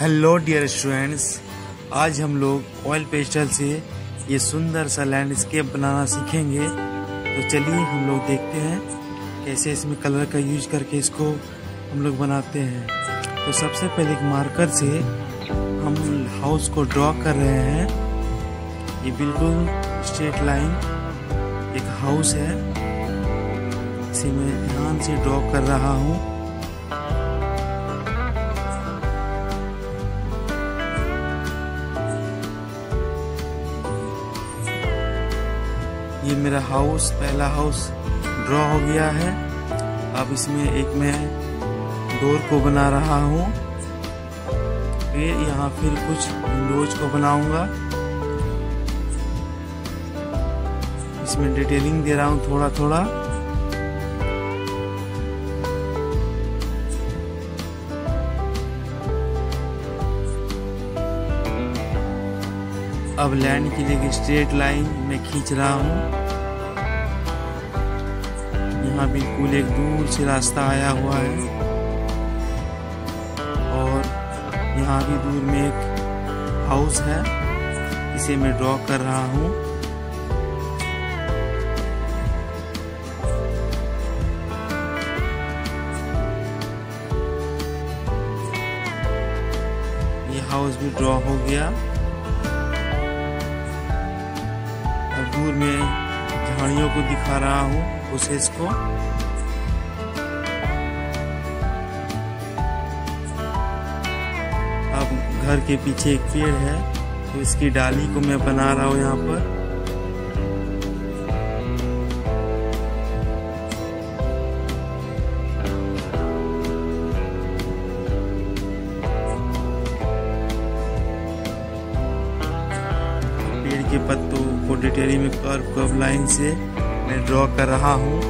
Hello dear students आज हम लोग ऑयल पेस्टल से ये सुंदर सा लैंडस्केप बनाना सीखेंगे। तो चलिए हम लोग देखते हैं कैसे इसमें कलर का यूज़ करके इसको हम लोग बनाते हैं। तो सबसे पहले एक मार्कर से हम हाउस को ड्रॉ कर रहे हैं। ये बिल्कुल स्ट्रेट लाइन एक हाउस है। इसे मैं ध्यान से ड्रॉ कर रहा हूँ। ये मेरा हाउस पहला हाउस ड्रॉ हो गया है। अब इसमें एक मैं डोर को बना रहा हूँ। फिर यहाँ फिर कुछ विंडोज़ को बनाऊँगा। इसमें डिटेलिंग दे रहा हूँ थोड़ा थोड़ा अब लैंड के लिए स्ट्रेट लाइन में खींच रहा हूँ। यहाँ बिल्कुल एक दूर से रास्ता आया हुआ है। और यहाँ भी दूर में एक हाउस है, इसे मैं ड्रॉ कर रहा हूँ। ये हाउस भी ड्रॉ हो गया। दूर में झाड़ियों को दिखा रहा हूँ प्रोसेस को अब घर के पीछे एक पेड़ है तो इसकी डाली को मैं बना रहा हूँ यहाँ पर। पेड़ के पत्तों को डिटेलिंग में कर्व कर्व लाइन से मैं ड्रॉ कर रहा हूँ।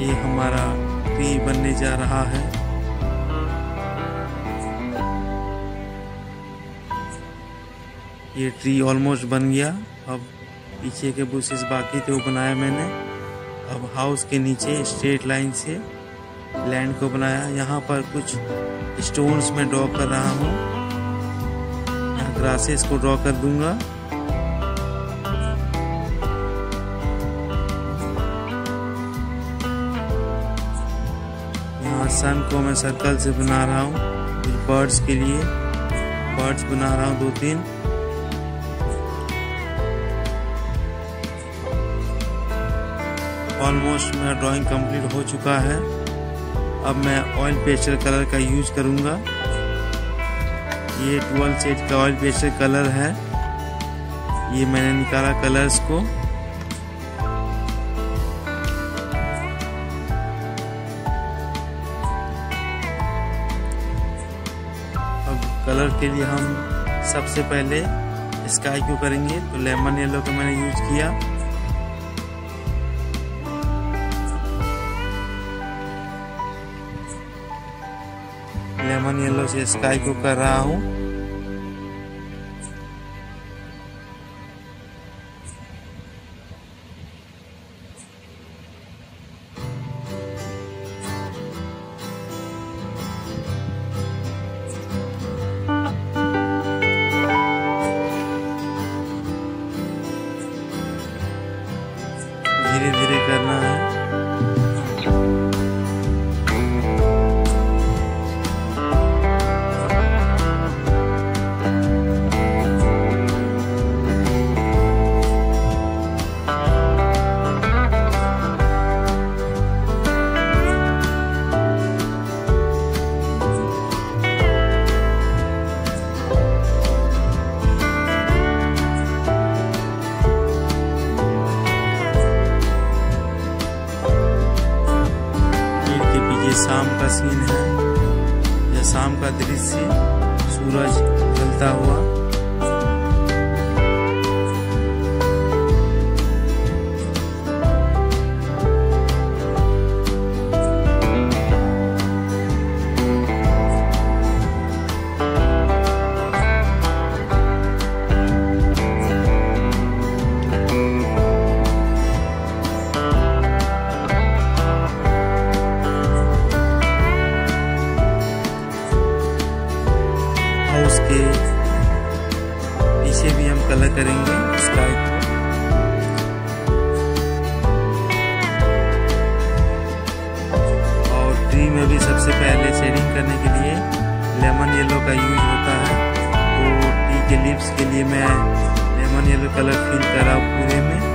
ये हमारा ट्री बनने जा रहा है। ये ट्री ऑलमोस्ट बन गया। अब पीछे के बुशेस बाकी थे वो बनाया मैंने। अब हाउस के नीचे स्ट्रेट लाइन से लैंड को बनाया। यहाँ पर कुछ स्टोन्स में ड्रॉ कर रहा हूँ। यहाँ ग्रासेस को ड्रॉ कर दूँगा। यहाँ सन को मैं सर्कल से बना रहा हूँ। बर्ड्स के लिए। बर्ड्स बना रहा हूँ दो तीन ऑलमोस्ट मेरा ड्राइंग कंप्लीट हो चुका है। अब मैं ऑयल पेस्टर कलर का यूज़ करूँगा। ये ट्वेल्व सेट का ऑयल पेस्टर कलर है। ये मैंने निकाला कलर्स को। अब कलर के लिए हम सबसे पहले स्काई को करेंगे। तो लेमन येलो का मैंने यूज़ किया। लेमन येलो से स्काई को कर रहा हूँ। धीरे धीरे करना है। दृश्य सूरज ढलता हुआ सबसे पहले शेडिंग करने के लिए लेमन येलो का यूज़ होता है। तो टी के लिप्स के लिए मैं लेमन येलो कलर फिल करा पूरे में।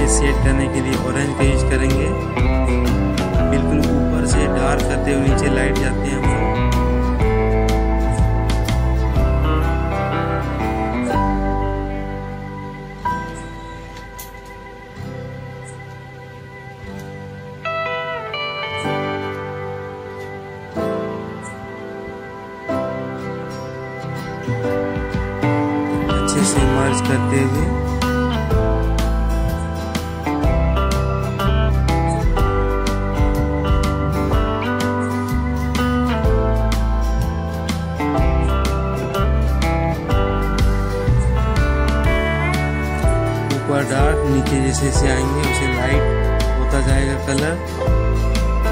स्काई सेट करने के लिए ऑरेंज का यूज़ करेंगे। बिल्कुल ऊपर से डार्क करते हुए नीचे लाइट जाते हैं नीचे जैसे जैसे आएँगे उसे लाइट होता जाएगा कलर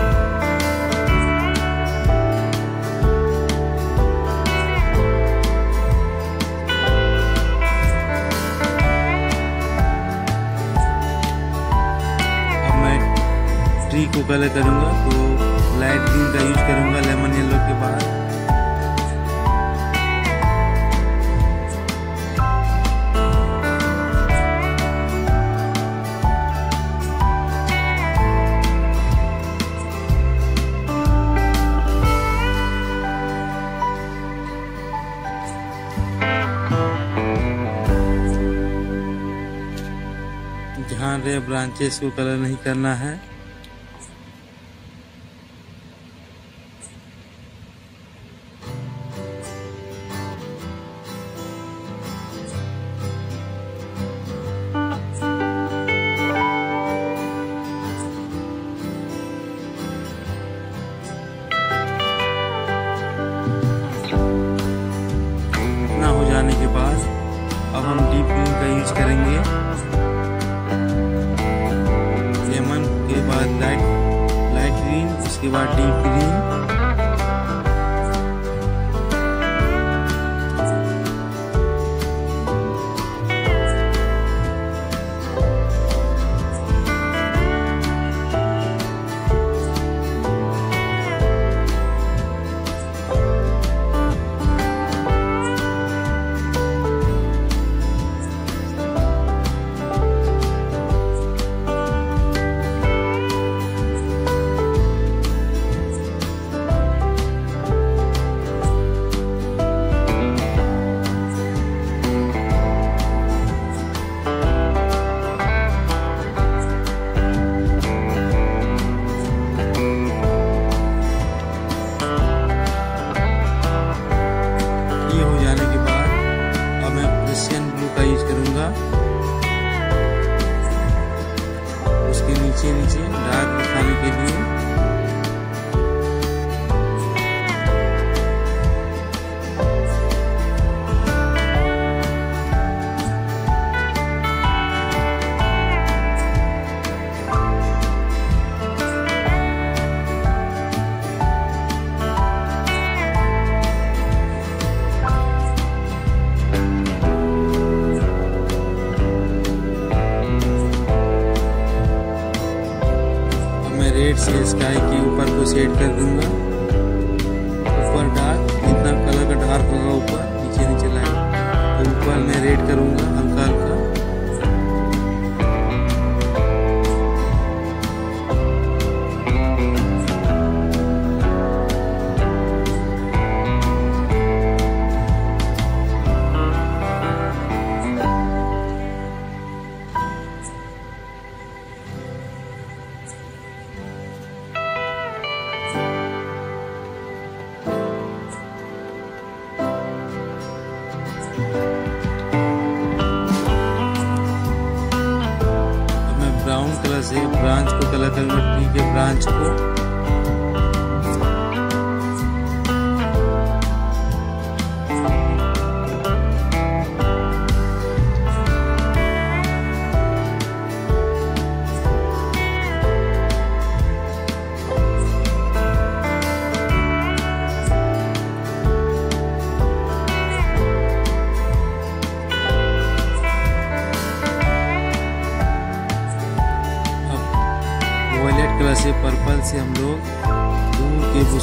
अब मैं ट्री को कलर करूँगा तो लाइट ग्रीन का यूज़ करूँगा लेमन येलो के बाद. रहे ब्रांचेस को कलर नहीं करना है। हो जाने के बाद अब हम डीप ग्रीन का यूज़ करेंगे। ग्रीन उसके बाद डीप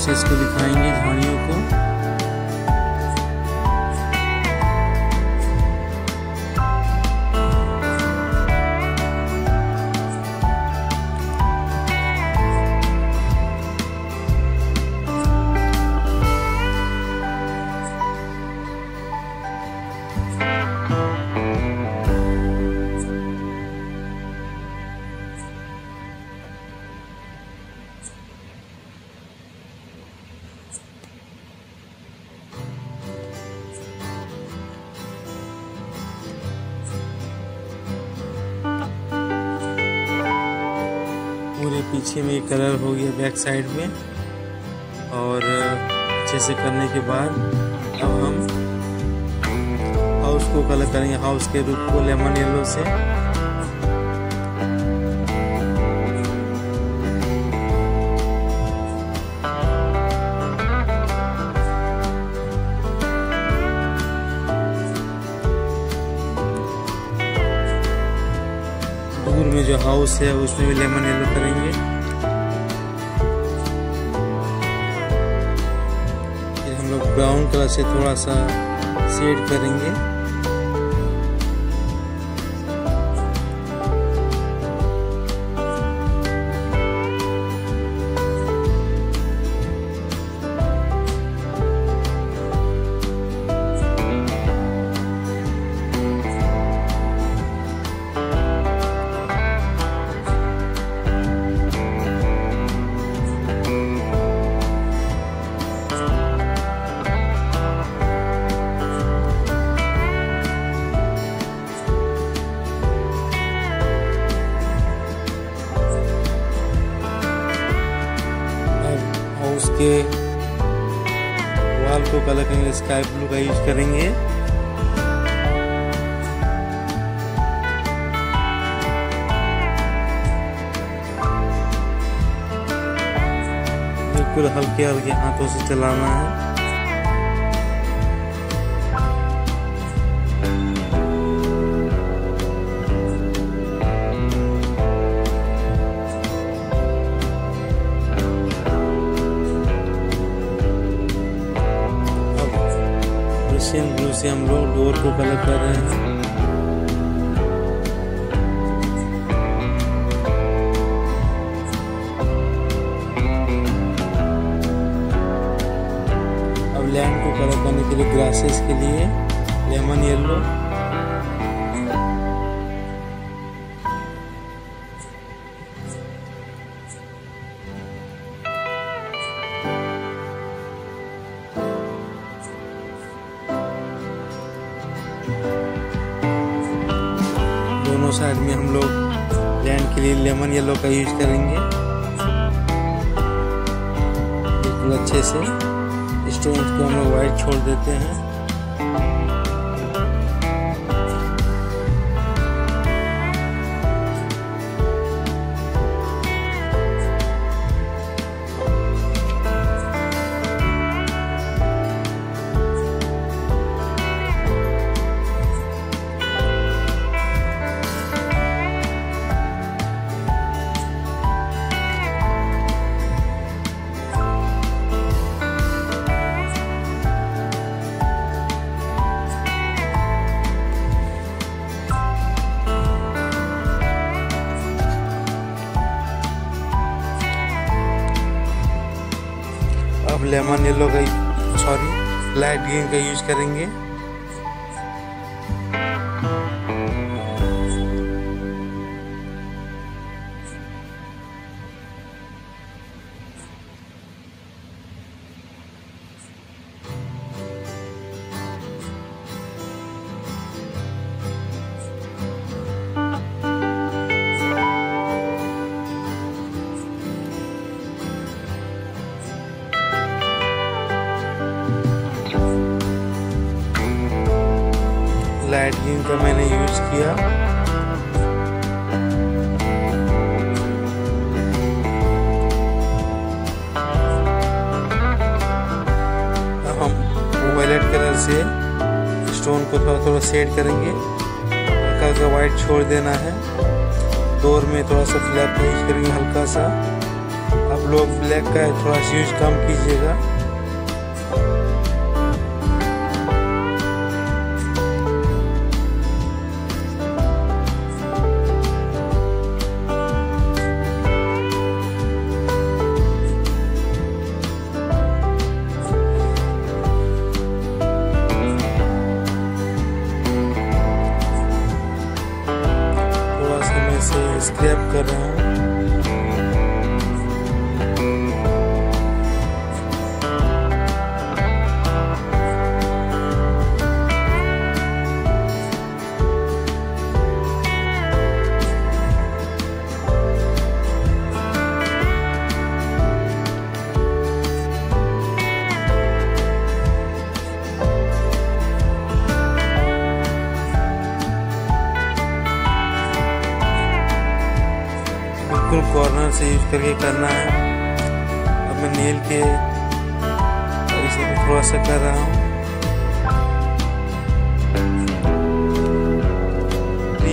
के को दिखाएँगे झाड़ियों को। पीछे में कलर हो गया बैक साइड में। और, अच्छे से करने के बाद अब हम हाउस को कलर करेंगे। हाउस के रूप को लेमन येलो से। दूर में जो हाउस है, उसमें भी लेमन येलो करेंगे। ब्राउन कलर से थोड़ा सा शेड करेंगे। स्काई ब्लू का यूज़ करेंगे। बिल्कुल हल्के हल्के हाथों से चलाना है। लोग डोर को कलर कर रहे हैं। साइड में हम लोग लैंड के लिए लेमन येलो का यूज़ करेंगे। बिल्कुल अच्छे से। स्टोन को हम लोग व्हाइट छोड़ देते हैं। अब लोग सॉरी लाइट ग्रीन का यूज़ करेंगे। ग्रीन का मैंने यूज़ किया। हम वायलेट कलर से स्टोन को थोड़ा थोड़ा शेड करेंगे। हल्का हल्का वाइट छोड़ देना है। डोर में थोड़ा सा फ्लैप यूज़ करेंगे हल्का सा। आप लोग ब्लैक का थोड़ा सा यूज़ कम कीजिएगा। करके करना है। अब मैं नील के इसे भी थोड़ा सा कर रहा हूँ।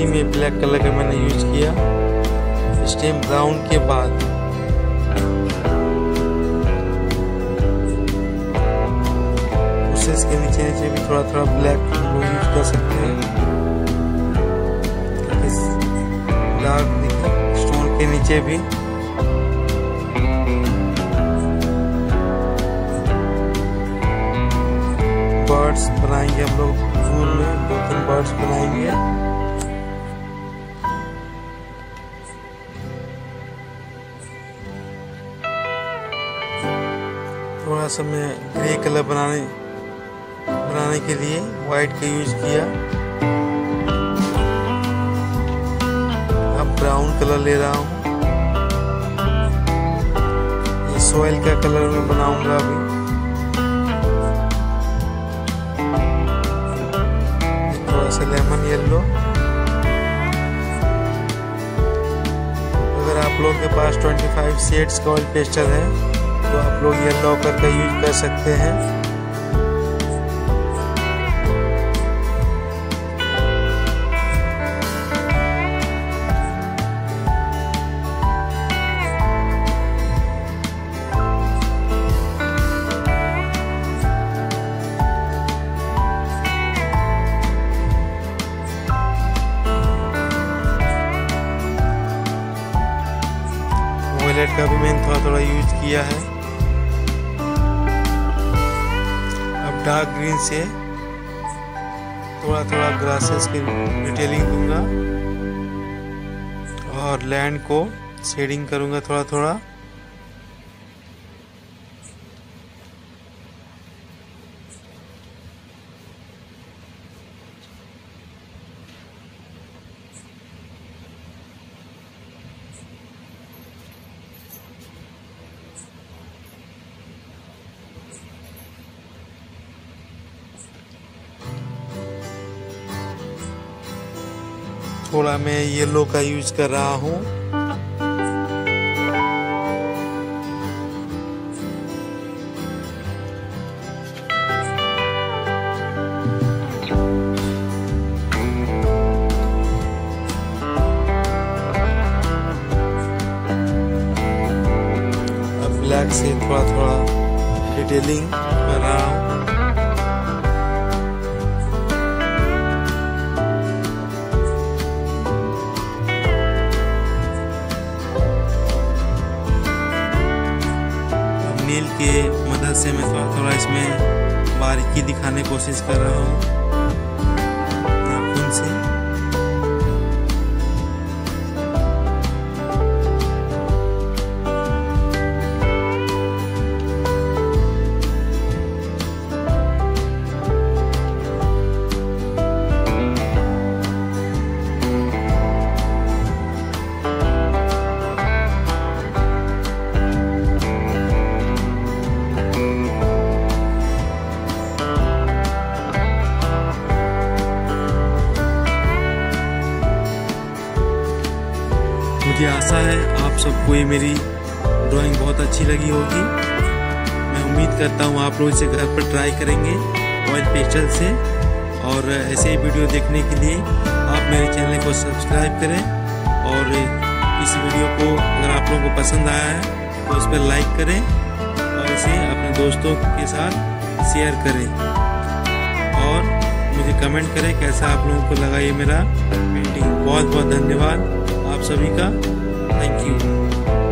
में ब्लैक कलर का मैंने यूज़ किया। स्टेम ब्राउन के बाद। उसे इसके नीचे नीचे भी थोड़ा थोड़ा ब्लैक लोग यूज़ कर सकते हैं। डार्क स्टोन के नीचे भी बर्ड्स बनाएँगे हम लोग फूल में, दो तीन बर्ड्स बनाएँगे। थोड़ा सा मैं ग्रे कलर बनाने बनाने के लिए वाइट का यूज़ किया। अब ब्राउन कलर ले रहा हूँ। ये सॉइल का कलर मैं बनाऊँगा अभी। सा लेमन येलो अगर आप लोग के पास 25 शेड्स का ऑयल पेस्टर है तो आप लोग येलो कलर का यूज़ कर सकते हैं वॉयलेट का भी मैंने थोड़ा थोड़ा यूज़ किया है। अब डार्क ग्रीन से थोड़ा थोड़ा ग्रासेस की डिटेलिंग दूँगा और लैंड को शेडिंग करूँगा थोड़ा थोड़ा थोड़ा मैं येलो का यूज़ कर रहा हूँ। के मदद से मैं थोड़ा थोड़ा इसमें बारीकी दिखाने की कोशिश कर रहा हूँ। सबको ये मेरी ड्राइंग बहुत अच्छी लगी होगी। मैं उम्मीद करता हूँ आप लोग इसे घर पर ट्राई करेंगे ऑयल पेस्टल से। और ऐसे ही वीडियो देखने के लिए आप मेरे चैनल को सब्सक्राइब करें। और इस वीडियो को अगर आप लोगों को पसंद आया है तो इस पर लाइक करें। और इसे अपने दोस्तों के साथ शेयर करें। और मुझे कमेंट करें कैसा आप लोगों को लगा ये मेरा पेंटिंग बहुत बहुत धन्यवाद। आप सभी का। Thank you